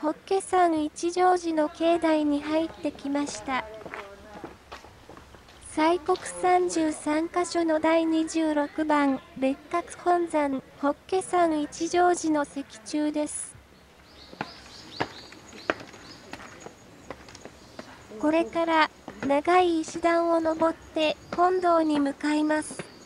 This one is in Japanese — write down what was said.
ホッケ山一乗寺の境内に入ってきました。西国33カ所の第26番別格本山ホッケ山一乗寺の石柱です。これから長い石段を登って本堂に向かいます。